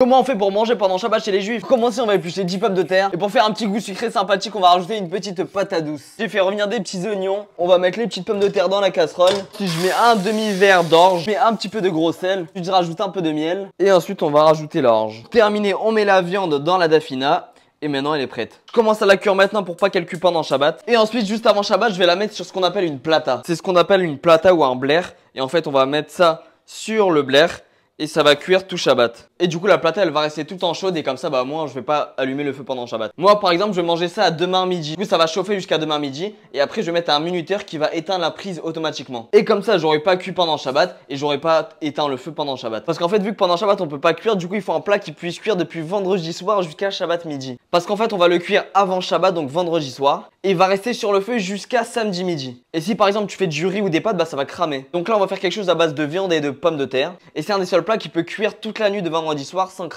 Comment on fait pour manger pendant Shabbat chez les juifs Pour commencer, on va éplucher 10 pommes de terre. Et pour faire un petit goût sucré sympathique, on va rajouter une petite pâte à douce. J'ai fait revenir des petits oignons. On va mettre les petites pommes de terre dans la casserole. Puis je mets un demi-verre d'orge. Je mets un petit peu de gros sel. Puis je rajoute un peu de miel. Et ensuite, on va rajouter l'orge. Terminé, on met la viande dans la dafina. Et maintenant elle est prête. Je commence à la cuire maintenant pour pas qu'elle cuit pendant Shabbat. Et ensuite, juste avant Shabbat, je vais la mettre sur ce qu'on appelle une plata. C'est ce qu'on appelle une plata ou un blair. Et en fait, on va mettre ça sur le blair et ça va cuire tout Shabbat. Et du coup, la plata, elle va rester tout le temps chaude et comme ça, bah moi, je vais pas allumer le feu pendant Shabbat. Moi, par exemple, je vais manger ça à demain midi. Du coup, ça va chauffer jusqu'à demain midi et après, je vais mettre un minuteur qui va éteindre la prise automatiquement. Et comme ça, j'aurai pas cuit pendant Shabbat et j'aurai pas éteint le feu pendant Shabbat. Parce qu'en fait, vu que pendant Shabbat, on peut pas cuire, du coup, il faut un plat qui puisse cuire depuis vendredi soir jusqu'à Shabbat midi. Parce qu'en fait, on va le cuire avant Shabbat, donc vendredi soir, et il va rester sur le feu jusqu'à samedi midi. Et si par exemple tu fais du riz ou des pâtes, bah ça va cramer. Donc là, on va faire quelque chose à base de viande et de pommes de terre. Et c'est un des seuls plats qui peut cuire toute la nuit de soir sans cramer.